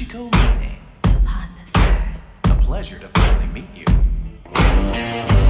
Fujiko Mine. Lupin the third. A pleasure to finally meet you.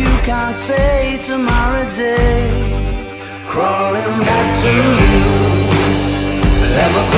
you can't say tomorrow day. Crawling back to you. Never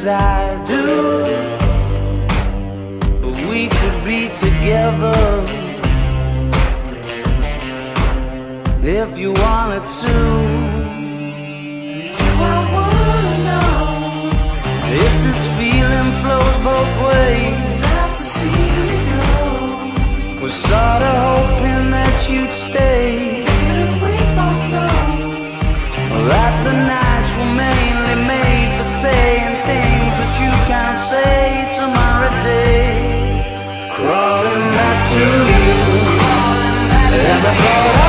as I do. But we could be together. If you wanted to. Do I wanna know? If this feeling flows both ways. I'd to see you go Was sorta hoping that you'd stay. never thought